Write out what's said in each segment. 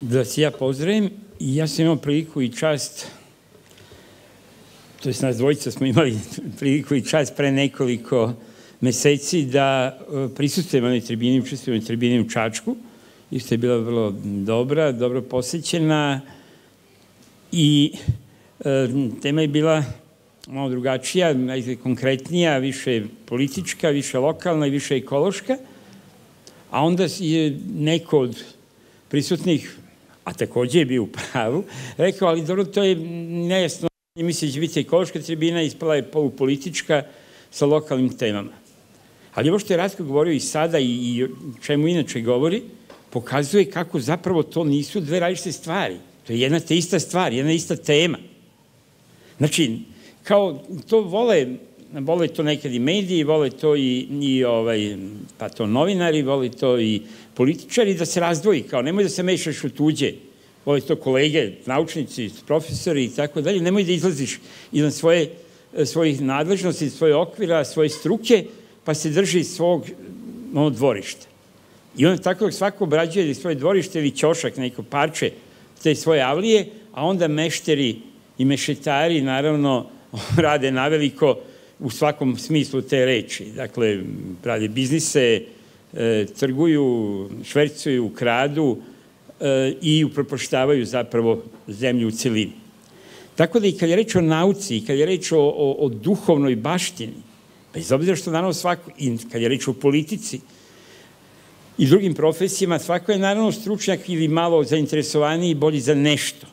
Da se ja pozdravim. Ja sam imao priliku i čast, to je nas dvojica smo imali priliku i čast pre nekoliko meseci da e, prisustujemo na tribini, učestvujemo na tribini u Čačku. Isto je bila vrlo dobra, dobro posećena. I e, tema je bila malo drugačija, konkretnija, više politička, više lokalna i više ekološka, a onda je neko od prisutnih a takođe je bio u pravu, rekao, ali dobro, to je nejasno, misli da će biti ekološka tribina, ispala je polupolitička sa lokalnim temama. Ali ovo što je Ratko govorio i sada i, i čemu inače govori, pokazuje kako zapravo to nisu dve različite stvari. To je jedna te ista stvar, jedna ista tema. Znači, kao to vole, vole to nekad i mediji, vole to i, i ovaj, pa to novinari, vole to i političari da se razdvoji, kao nemoj da se mešaš u tuđe, ove to kolege, naučnici, profesori i tako dalje, nemoj da izlaziš izvan svoje, svojih nadležnosti, svoje okvira, svoje struke, pa se drži svog ono, dvorišta. I onda tako svako obrađuje svoje dvorište ili ćošak, neko parče te svoje avlije, a onda mešteri i mešetari, naravno, rade naveliko u svakom smislu te reči. Dakle, rade biznise, E, trguju, švercuju, kradu e, i upropoštavaju zapravo zemlju u celini. Tako da i kad je reč o nauci, i kad je reč o, o, o duhovnoj baštini, bez obzira što naravno svako, i kad je reč o politici i drugim profesijama, svako je naravno stručnjak ili malo zainteresovaniji i bolji za nešto.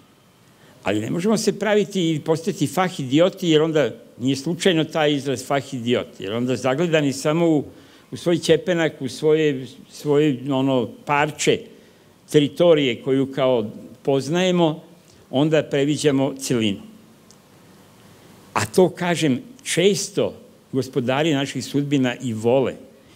Ali ne možemo se praviti i postati fah idioti, jer onda nije slučajno taj izraz fah idioti, jer onda zagledani samo u u svoj ćepenak, u svoje, svoje ono, parče teritorije koju kao poznajemo, onda previđamo celinu. A to, kažem, često gospodari naših sudbina i vole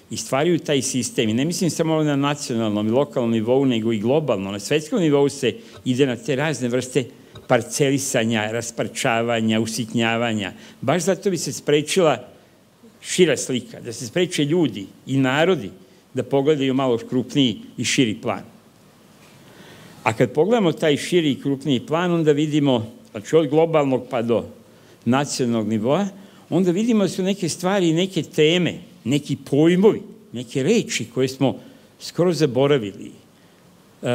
i stvaraju taj sistem. I ne mislim samo na nacionalnom i lokalnom nivou, nego i globalno. Na svetskom nivou se ide na te razne vrste parcelisanja, rasparčavanja, usitnjavanja. Baš zato bi se sprečila šira slika, da se spreče ljudi i narodi da pogledaju malo krupniji i širi plan. A kad pogledamo taj širi i krupniji plan, onda vidimo, znači od globalnog pa do nacionalnog nivoa, onda vidimo da su neke stvari, neke teme, neki pojmovi, neke reči koje smo skoro zaboravili, uh,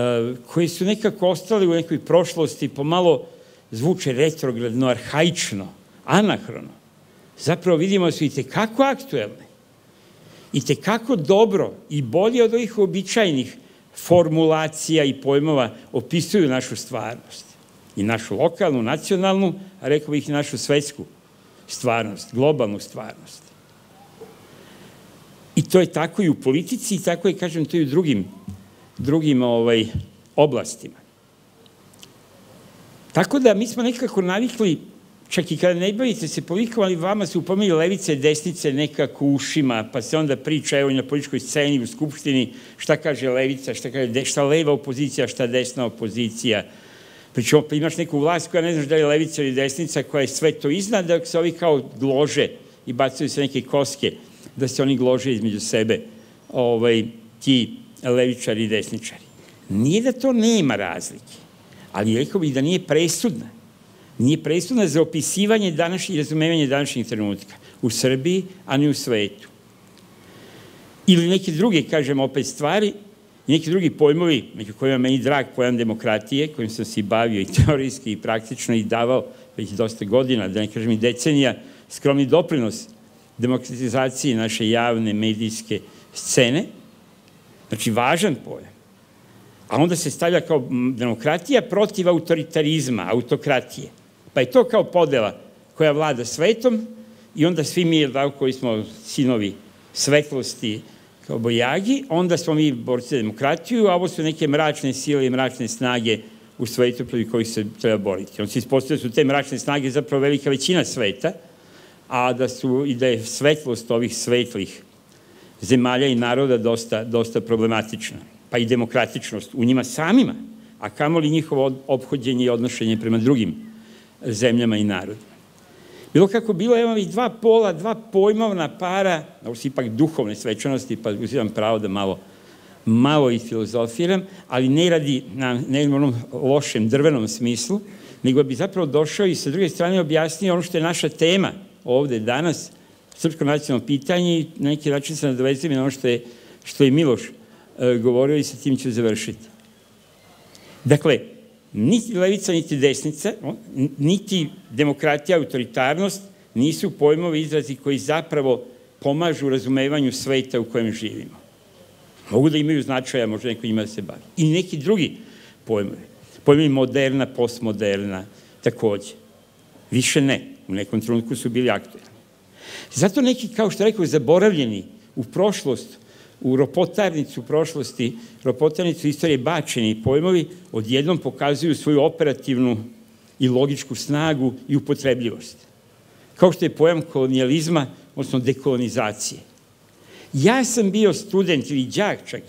koje su nekako ostale u nekoj prošlosti, pomalo zvuče retrogradno, arhaično, anahrono zapravo vidimo da su i tekako aktuelne, i tekako dobro i bolje od ovih običajnih formulacija i pojmova opisuju našu stvarnost. I našu lokalnu, nacionalnu, a rekao bih i našu svetsku stvarnost, globalnu stvarnost. I to je tako i u politici i tako je, kažem, to i u drugim, drugim ovaj, oblastima. Tako da mi smo nekako navikli čak i kada ne bavite se politikom, ali vama se upominju levice, desnice nekako ušima, pa se onda priča evo na političkoj sceni u Skupštini šta kaže levica, šta, kaže, šta leva opozicija, šta desna opozicija. Pričamo, pa imaš neku vlast koja ne znaš da je levica ili desnica, koja je sve to iznad, da se ovi kao glože i bacaju se neke koske, da se oni glože između sebe, ovaj, ti levičari i desničari. Nije da to nema razlike, ali rekao bih da nije presudna nije presudna za opisivanje današnjih i razumevanje današnjih trenutka u Srbiji, a ne u svetu. Ili neke druge, kažem opet, stvari, neki drugi pojmovi, među kojima meni drag pojam demokratije, kojim sam se bavio i teorijski i praktično i davao već dosta godina, da ne kažem i decenija, skromni doprinos demokratizaciji naše javne medijske scene, znači važan pojam. A onda se stavlja kao demokratija protiv autoritarizma, autokratije. Pa je to kao podela koja vlada svetom i onda svi mi, da, koji smo sinovi svetlosti kao bojagi, onda smo mi borci za demokratiju, a ovo su neke mračne sile i mračne snage u svetu protiv kojih se treba boriti. On se ispostavlja da su te mračne snage zapravo velika većina sveta, a da su i da je svetlost ovih svetlih zemalja i naroda dosta, dosta problematična, pa i demokratičnost u njima samima, a kamoli njihovo obhođenje i odnošenje prema drugim zemljama i narodima. Bilo kako bilo, evo i dva pola, dva pojmovna para, ovo su ipak duhovne svečanosti, pa uzimam pravo da malo malo i filozofiram, ali ne radi na nekom lošem drvenom smislu, nego bi zapravo došao i sa druge strane objasnio ono što je naša tema ovde danas, srpsko nacionalno pitanje i na neki način se nadovezujem na ono što je, što je Miloš e, govorio i sa tim ću završiti. Dakle, niti levica, niti desnica, niti demokratija, autoritarnost nisu pojmovi izrazi koji zapravo pomažu razumevanju sveta u kojem živimo. Mogu da imaju značaja, možda neko ima da se bavi. I neki drugi pojmovi. Pojmovi moderna, postmoderna, takođe. Više ne. U nekom trenutku su bili aktuelni. Zato neki, kao što rekao, zaboravljeni u prošlost, u ropotarnicu prošlosti, ropotarnicu istorije bačeni pojmovi, odjednom pokazuju svoju operativnu i logičku snagu i upotrebljivost. Kao što je pojam kolonijalizma, odnosno dekolonizacije. Ja sam bio student ili đak čak,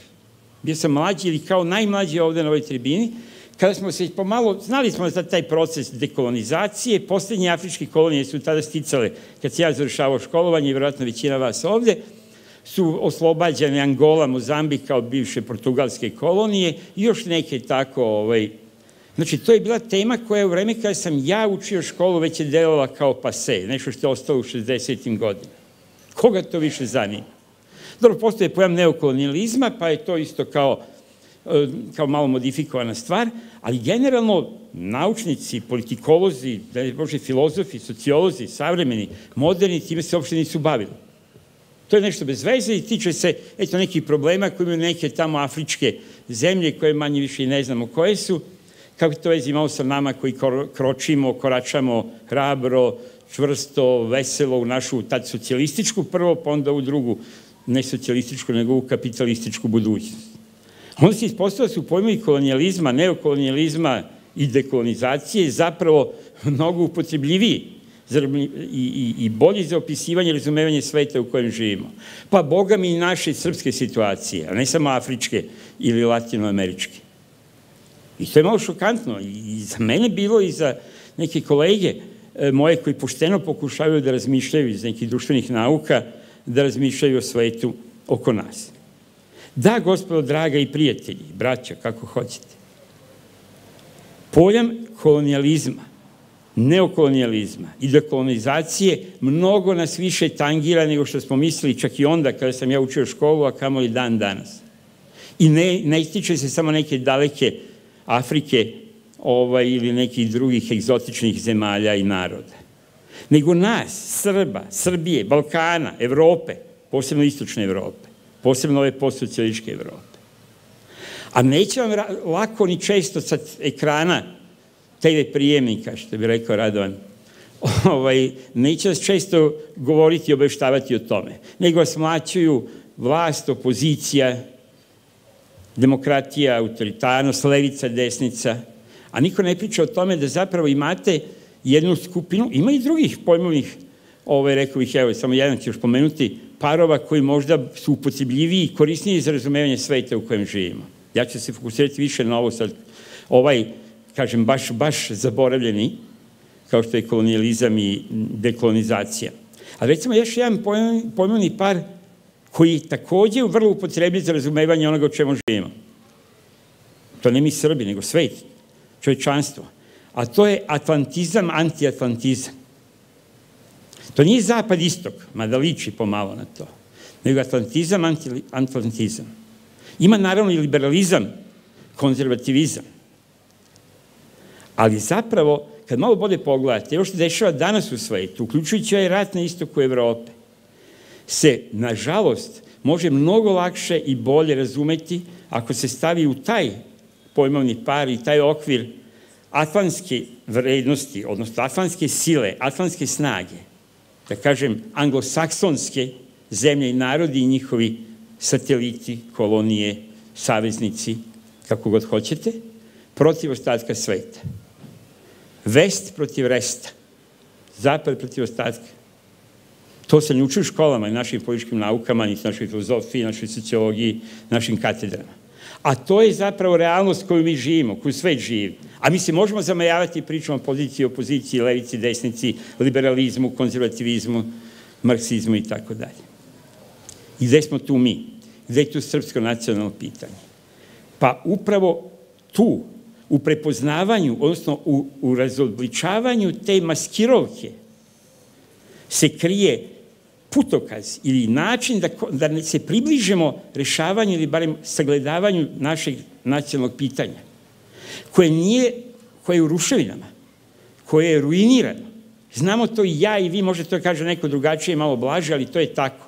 bio sam mlađi ili kao najmlađi ovde na ovoj tribini, kada smo se pomalo, znali smo za taj proces dekolonizacije, poslednje afričke kolonije su tada sticale, kad se ja završavao školovanje i vjerojatno većina vas ovde, su oslobađane Angola, Mozambik kao bivše portugalske kolonije i još neke tako, ovaj, znači to je bila tema koja je u vreme kada sam ja učio školu već je delovala kao pase, nešto što je ostalo u 60. godinama. Koga to više zanima? Dobro, postoje pojam neokolonijalizma, pa je to isto kao, e, kao malo modifikovana stvar, ali generalno naučnici, politikolozi, da je bože filozofi, sociolozi, savremeni, moderni, time se uopšte nisu bavili. To je nešto bez veze i tiče se eto nekih problema koji imaju neke tamo afričke zemlje koje manje više i ne znamo koje su, kako to vezi imao sa nama koji kročimo, koračamo hrabro, čvrsto, veselo u našu tad socijalističku prvo, pa onda u drugu ne socijalističku, nego u kapitalističku budućnost. Onda se ispostavlja da su pojmovi kolonijalizma, neokolonijalizma i dekolonizacije zapravo mnogo upotrebljiviji i, i, i bolji za opisivanje i razumevanje sveta u kojem živimo. Pa boga mi i naše srpske situacije, a ne samo afričke ili latinoameričke. I to je malo šokantno i za mene bilo i za neke kolege e, moje koji pošteno pokušavaju da razmišljaju iz nekih društvenih nauka, da razmišljaju o svetu oko nas. Da, gospodo draga i prijatelji, braća, kako hoćete, pojam kolonijalizma, neokolonijalizma i dekolonizacije mnogo nas više tangira nego što smo mislili čak i onda kada sam ja učio školu, a kamoli dan danas. I ne, ne ističe se samo neke daleke Afrike ovaj, ili nekih drugih egzotičnih zemalja i naroda nego nas, Srba, Srbije, Balkana, Evrope, posebno istočne Evrope, posebno ove postsocijalističke Evrope. A neće vam lako ni često sa ekrana TV prijemnika, što bi rekao Radovan, ovaj, neće vas često govoriti i obeštavati o tome, nego vas mlaćuju vlast, opozicija, demokratija, autoritarnost, levica, desnica, a niko ne priča o tome da zapravo imate jednu skupinu, ima i drugih pojmovnih, ove, rekao bih, evo, samo jedan ću još pomenuti, parova koji možda su upotrebljiviji i korisniji za razumevanje sveta u kojem živimo. Ja ću se fokusirati više na ovo sad, ovaj, kažem, baš, baš zaboravljeni, kao što je kolonijalizam i dekolonizacija. A recimo još jedan pojmovni par koji je takođe vrlo upotrebljiv za razumevanje onoga o čemu živimo. To ne mi Srbi, nego svet, čovječanstvo a to je atlantizam, antiatlantizam. To nije zapad-istok, mada liči pomalo na to, nego atlantizam, antiatlantizam. Ima naravno i liberalizam, konzervativizam. Ali zapravo, kad malo bolje pogledate, ovo što dešava danas u svetu, uključujući ovaj rat na istoku Evrope, se, nažalost, može mnogo lakše i bolje razumeti ako se stavi u taj pojmovni par i taj okvir atlantske vrednosti, odnosno atlantske sile, atlantske snage, da kažem, anglosaksonske zemlje i narodi i njihovi sateliti, kolonije, saveznici, kako god hoćete, protiv ostatka sveta. Vest protiv resta. Zapad protiv ostatka. To se ne uči u školama i našim političkim naukama, ni našoj filozofiji, našoj sociologiji, našim katedrama. A to je zapravo realnost koju mi živimo, koju svet živi. A mi se možemo zamajavati pričom o poziciji, opoziciji, levici, desnici, liberalizmu, konzervativizmu, marksizmu i tako dalje. I gde smo tu mi? gde je tu srpsko nacionalno pitanje? Pa upravo tu, u prepoznavanju, odnosno u, u razobličavanju te maskirovke, se krije putokaz ili način da, da se približimo rešavanju ili barem sagledavanju našeg nacionalnog pitanja, koje nije, koje je u ruševinama, koje je ruinirano. Znamo to i ja i vi, možete to kaže neko drugačije, malo blaže, ali to je tako.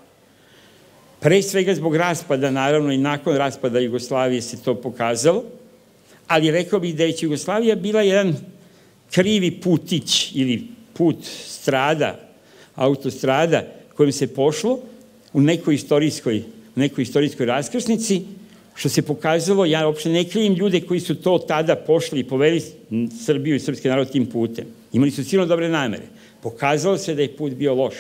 Pre svega zbog raspada, naravno, i nakon raspada Jugoslavije se to pokazalo, ali rekao bih da je Jugoslavija bila jedan krivi putić ili put strada, autostrada kojim se pošlo u nekoj istorijskoj, nekoj istorijskoj raskrsnici, što se pokazalo, ja uopšte ne krivim ljude koji su to tada pošli i poveli Srbiju i srpski narod tim putem. Imali su silno dobre namere. Pokazalo se da je put bio loš.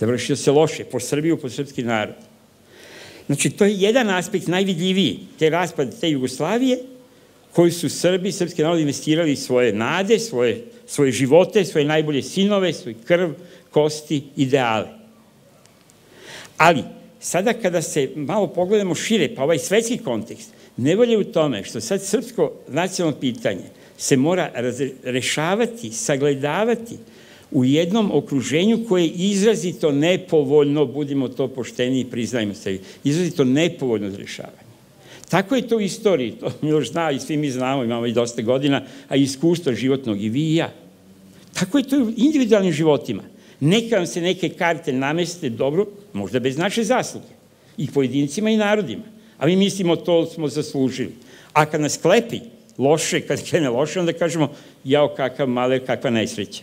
Završio se loše po Srbiju, po srpski narod. Znači, to je jedan aspekt najvidljiviji, te raspad te Jugoslavije, koji su Srbi, srpski narod investirali svoje nade, svoje, svoje živote, svoje najbolje sinove, svoj krv, kosti, ideale. Ali, sada kada se malo pogledamo šire, pa ovaj svetski kontekst, nevolje u tome što sad srpsko nacionalno pitanje se mora rešavati, sagledavati u jednom okruženju koje je izrazito nepovoljno, budimo to pošteni i priznajmo se, izrazito nepovoljno za rešavanje. Tako je to u istoriji, to Miloš zna i svi mi znamo, imamo i dosta godina, a iskustva životnog i vi i ja. Tako je to u individualnim životima. Neka vam se neke karte nameste dobro, možda bez naše zasluge. I pojedincima i narodima. A mi mislimo to smo zaslužili. A kad nas klepi loše, kad krene loše, onda kažemo jao kakav male, kakva najsreća.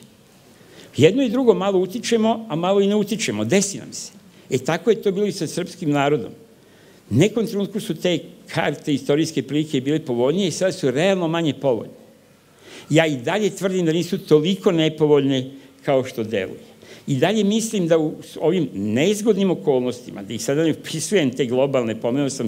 Jedno i drugo malo utičemo, a malo i ne utičemo. Desi nam se. E tako je to bilo i sa srpskim narodom. Nekom trenutku su te karte istorijske prilike bile povoljnije i sada su realno manje povoljne. Ja i dalje tvrdim da nisu toliko nepovoljne kao što deluju. I dalje mislim da u ovim neizgodnim okolnostima, da ih sada ne upisujem te globalne, pomenuo sam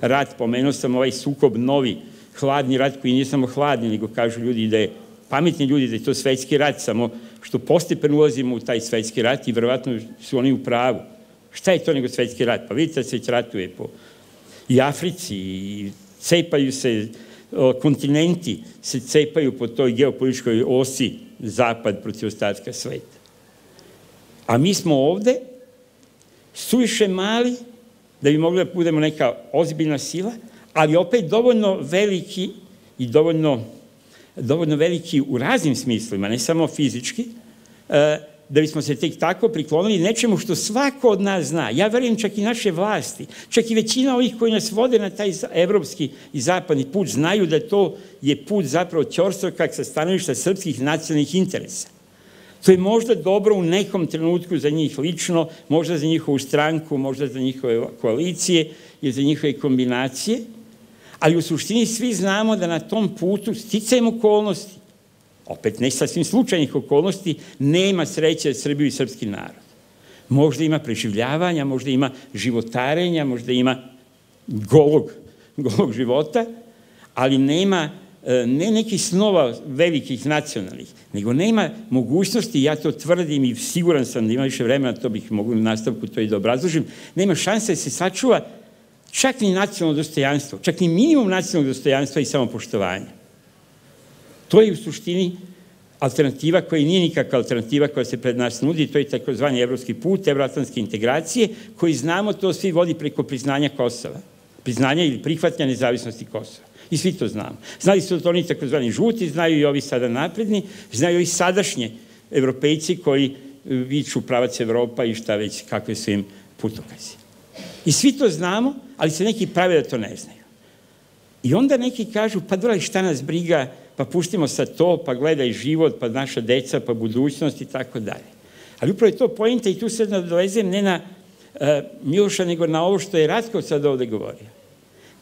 rat, pomenuo sam ovaj sukob novi, hladni rat koji nije samo hladni, nego kažu ljudi da je, pametni ljudi da je to svetski rat, samo što postepeno ulazimo u taj svetski rat i verovatno su oni u pravu. Šta je to nego svetski rat? Pa vidite da se već ratuje po i Africi i cepaju se kontinenti se cepaju po toj geopolitičkoj osi zapad protiv ostatka sveta. A mi smo ovde suviše mali da bi mogli da budemo neka ozbiljna sila, ali opet dovoljno veliki i dovoljno, dovoljno veliki u raznim smislima, ne samo fizički, e, da bismo se tek tako priklonili nečemu što svako od nas zna. Ja verujem čak i naše vlasti, čak i većina ovih koji nas vode na taj evropski i zapadni put znaju da to je put zapravo ćorstvaka sa stanovišta srpskih nacionalnih interesa. To je možda dobro u nekom trenutku za njih lično, možda za njihovu stranku, možda za njihove koalicije i za njihove kombinacije, ali u suštini svi znamo da na tom putu sticajem okolnosti, opet ne sasvim slučajnih okolnosti, nema sreće Srbiju i srpski narod. Možda ima preživljavanja, možda ima životarenja, možda ima golog, golog života, ali nema E, ne nekih snova velikih nacionalnih, nego nema mogućnosti, ja to tvrdim i siguran sam da ima više vremena, to bih mogu na nastavku to i da obrazložim, nema šanse da se sačuva čak ni nacionalno dostojanstvo, čak ni minimum nacionalnog dostojanstva i samopoštovanja. To je u suštini alternativa koja nije nikakva alternativa koja se pred nas nudi, to je takozvani evropski put, evroatlantske integracije, koji znamo to svi vodi preko priznanja Kosova, priznanja ili prihvatanja nezavisnosti Kosova. I svi to znamo. Znali su to oni takozvani žuti, znaju i ovi sada napredni, znaju i sadašnje evropejci koji e, viču pravac Evropa i šta već, kakve su im putokazi. I svi to znamo, ali se neki prave da to ne znaju. I onda neki kažu, pa dobro, šta nas briga, pa puštimo sa to, pa gledaj život, pa naša deca, pa budućnost i tako dalje. Ali upravo je to pojenta i tu se nadolezem ne na uh, Miloša, nego na ovo što je Ratko sad ovde govorio.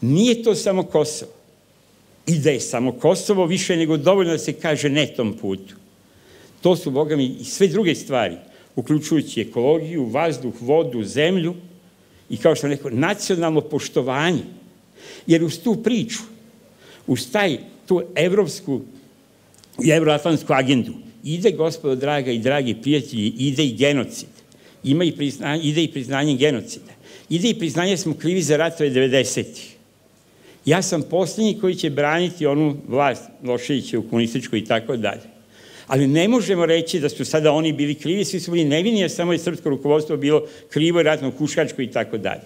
Nije to samo Kosovo i da je samo Kosovo više nego dovoljno da se kaže ne tom putu. To su, boga mi, i sve druge stvari, uključujući ekologiju, vazduh, vodu, zemlju i, kao što sam rekao, nacionalno poštovanje. Jer uz tu priču, uz taj, tu evropsku i evroatlantsku agendu, ide, gospodo draga i dragi prijatelji, ide i genocid. ima i priznanje, ide i priznanje genocida. Ide i priznanje da smo krivi za ratove 90-ih. Ja sam posljednji koji će braniti onu vlast Loševića u komunističkoj i tako dalje. Ali ne možemo reći da su sada oni bili krivi, svi su bili nevini, jer samo je srpsko rukovodstvo bilo krivo, ratno kuškačko i tako dalje.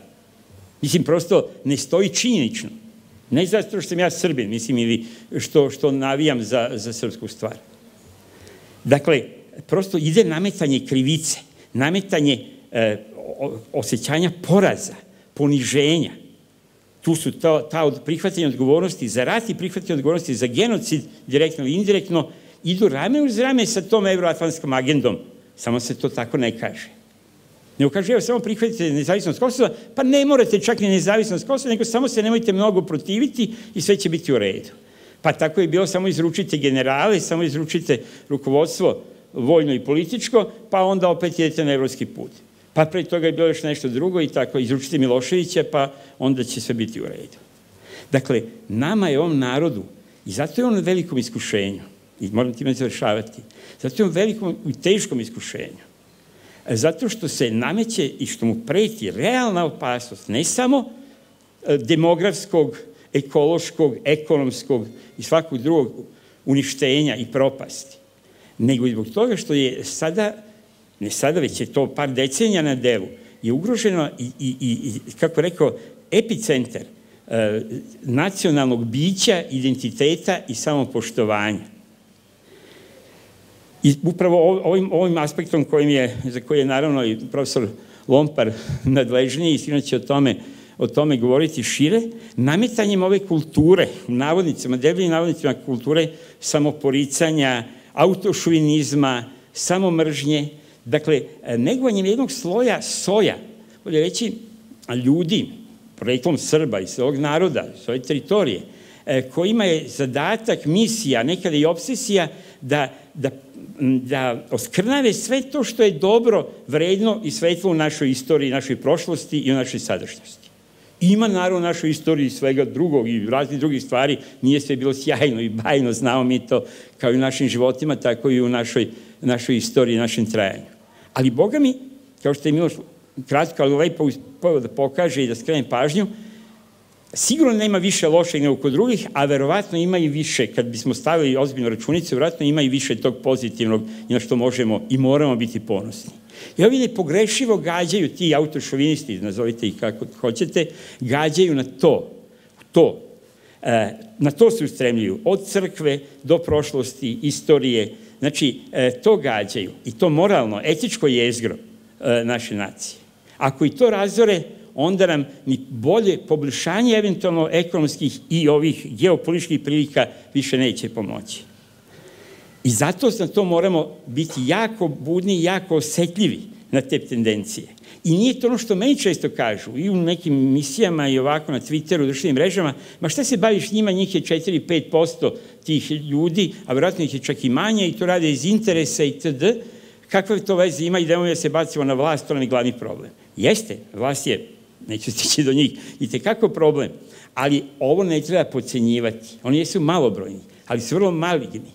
Mislim, prosto ne stoji činjenično. Ne zato što sam ja srbin, mislim, ili što, što navijam za, za srpsku stvar. Dakle, prosto ide nametanje krivice, nametanje e, osjećanja poraza, poniženja. Tu su to, ta od prihvatanja odgovornosti za rat i prihvatanje odgovornosti za genocid, direktno ili indirektno, idu rame uz rame sa tom euroatlantskom agendom. Samo se to tako ne kaže. Ne kaže, evo, samo prihvatite nezavisnost Kosova, pa ne morate čak ni nezavisnost Kosova, nego samo se nemojte mnogo protiviti i sve će biti u redu. Pa tako je bilo, samo izručite generale, samo izručite rukovodstvo vojno i političko, pa onda opet idete na evropski put. Pa pre toga je bilo još nešto drugo i tako, izručite Miloševića, pa onda će sve biti u redu. Dakle, nama je ovom narodu, i zato je on u velikom iskušenju, i moram time završavati, zato je on velikom i teškom iskušenju. Zato što se nameće i što mu preti realna opasnost, ne samo e, demografskog, ekološkog, ekonomskog i svakog drugog uništenja i propasti, nego i zbog toga što je sada, ne sada, već je to par decenija na delu, je ugroženo i, i, i kako rekao, epicentar e, nacionalnog bića, identiteta i samopoštovanja. I upravo ovim, ovim aspektom kojim je, za koji je naravno i profesor Lompar nadležniji i sigurno će o tome, o tome govoriti šire, nametanjem ove kulture, navodnicima, debljim navodnicima kulture samoporicanja, autošuvinizma, samomržnje, dakle, negovanjem jednog sloja soja, bolje reći, ljudi, projektom Srba i svog naroda, svoje teritorije, e, kojima je zadatak, misija, nekada i obsesija da, da da oskrnave sve to što je dobro, vredno i svetlo u našoj istoriji, našoj prošlosti i u našoj sadašnjosti. Ima naravno u našoj istoriji svega drugog i raznih drugih stvari, nije sve bilo sjajno i bajno, znamo mi to kao i u našim životima, tako i u našoj, našoj istoriji, našem trajanju. Ali Boga mi, kao što je Miloš kratko, ali lepo da pokaže i da skrene pažnju, Sigurno nema više lošeg nego kod drugih, a verovatno ima i više, kad bismo stavili ozbiljno računicu, verovatno ima i više tog pozitivnog i na što možemo i moramo biti ponosni. I ovi nepogrešivo gađaju ti autošovinisti, nazovite ih kako hoćete, gađaju na to, to, e, na to se ustremljuju, od crkve do prošlosti, istorije, znači e, to gađaju i to moralno, etičko jezgro e, naše nacije. Ako i to razore, onda nam ni bolje poboljšanje eventualno ekonomskih i ovih geopolitičkih prilika više neće pomoći. I zato na to moramo biti jako budni jako osetljivi na te tendencije. I nije to ono što meni često kažu, i u nekim misijama i ovako na Twitteru, društvenim mrežama, ma šta se baviš njima, njih je 4-5% tih ljudi, a vjerojatno ih je čak i manje i to rade iz interesa i td. Kakve to veze ima i da da se bacimo na vlast, to nam je glavni problem. Jeste, vlast je neću stići do njih, i tekako problem. Ali ovo ne treba pocenjivati. Oni jesu malobrojni, ali su vrlo maligni.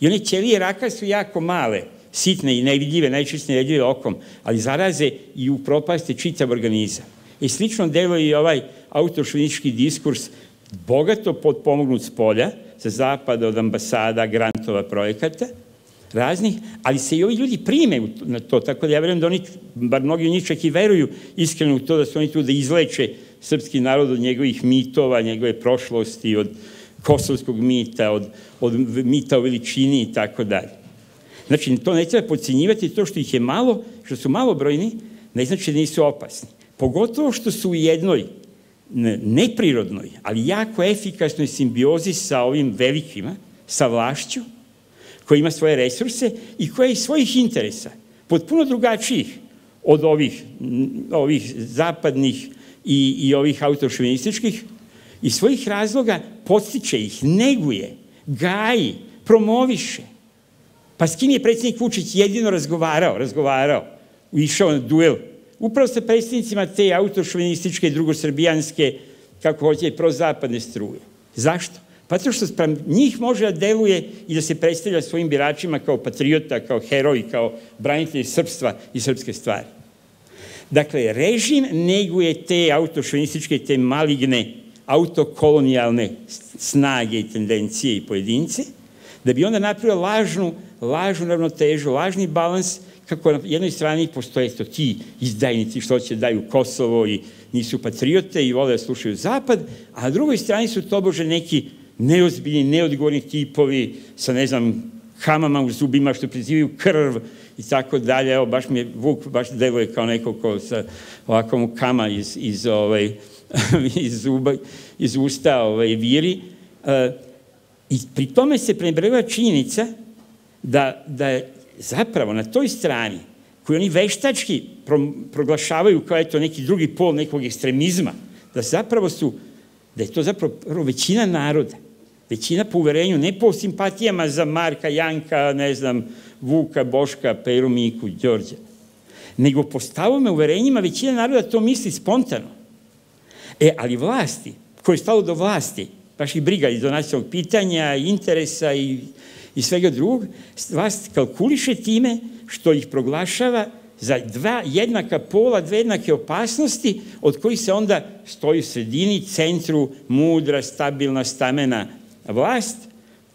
I one ćelije raka su jako male, sitne i nevidljive, najčešće nevidljive okom, ali zaraze i upropaste čitav organizam. I slično deluje i ovaj autošvinički diskurs, bogato podpomognut s polja, sa zapada od ambasada, grantova, projekata, raznih, ali se i ovi ljudi prime na to, tako da ja verujem da oni, bar mnogi od njih čak i veruju iskreno u to da su oni tu da izleče srpski narod od njegovih mitova, njegove prošlosti, od kosovskog mita, od, od mita o veličini i tako dalje. Znači, to ne treba podcenjivati, to što ih je malo, što su malobrojni, ne znači da nisu opasni. Pogotovo što su u jednoj neprirodnoj, ali jako efikasnoj simbiozi sa ovim velikima, sa vlašću, koja ima svoje resurse i koja iz svojih interesa, potpuno drugačijih od ovih, ovih zapadnih i, i ovih autošovinističkih, iz svojih razloga podstiče ih, neguje, gaji, promoviše. Pa s kim je predsjednik Vučić jedino razgovarao, razgovarao, išao na duel, upravo sa predsjednicima te autošovinističke, drugosrbijanske, kako hoće, prozapadne struje. Zašto? Pa to što sprem njih može da deluje i da se predstavlja svojim biračima kao patriota, kao heroj, kao branitelj srpstva i srpske stvari. Dakle, režim neguje te autošovinističke, te maligne, autokolonijalne snage i tendencije i pojedince, da bi onda napravio lažnu, lažnu ravnotežu, lažni balans, kako na jednoj strani postoje to ti izdajnici što će daju Kosovo i nisu patriote i vole da slušaju Zapad, a na drugoj strani su tobože neki neozbiljni, neodgovorni tipovi sa, ne znam, hamama u zubima što prizivaju krv i tako dalje. Evo, baš mi je, Vuk baš deluje kao neko ko sa ovako mu kama iz, iz, ovaj, iz, zuba, iz usta ovaj, viri. E, I pri tome se prebreva činjenica da, da je zapravo na toj strani koju oni veštački pro, proglašavaju kao eto neki drugi pol nekog ekstremizma, da zapravo su, da je to zapravo većina naroda, većina po uverenju, ne po simpatijama za Marka, Janka, ne znam, Vuka, Boška, Peru, Miku, Đorđa, nego po stavome, uverenjima većina naroda to misli spontano. E, ali vlasti, koje je stalo do vlasti, baš i briga i do nacionalnog pitanja, interesa i, i svega drugog, vlast kalkuliše time što ih proglašava za dva jednaka pola, dve jednake opasnosti, od kojih se onda stoji u sredini, centru, mudra, stabilna, stamena vlast,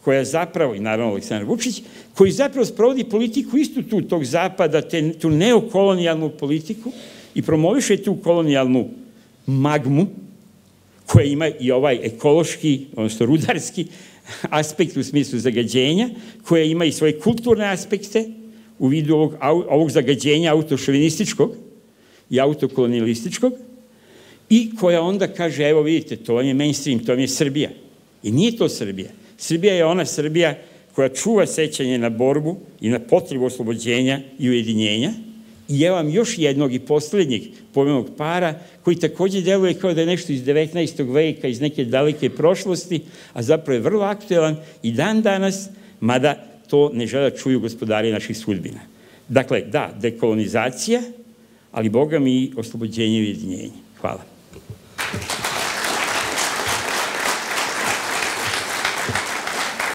koja zapravo, i naravno Aleksandar Vučić, koji zapravo sprovodi politiku istu tu tog zapada, te, tu neokolonijalnu politiku i promoviše tu kolonijalnu magmu, koja ima i ovaj ekološki, odnosno rudarski aspekt u smislu zagađenja, koja ima i svoje kulturne aspekte u vidu ovog, ovog zagađenja autošovinističkog i autokolonialističkog i koja onda kaže, evo vidite, to vam je mainstream, to vam je Srbija. I nije to Srbija. Srbija je ona Srbija koja čuva sećanje na borbu i na potrebu oslobođenja i ujedinjenja. I evo vam još jednog i poslednjeg pomenog para koji takođe deluje kao da je nešto iz 19. veka, iz neke daleke prošlosti, a zapravo je vrlo aktuelan i dan danas, mada to ne žele da čuju gospodari naših sudbina. Dakle, da, dekolonizacija, ali Boga mi oslobođenje i ujedinjenje. Hvala.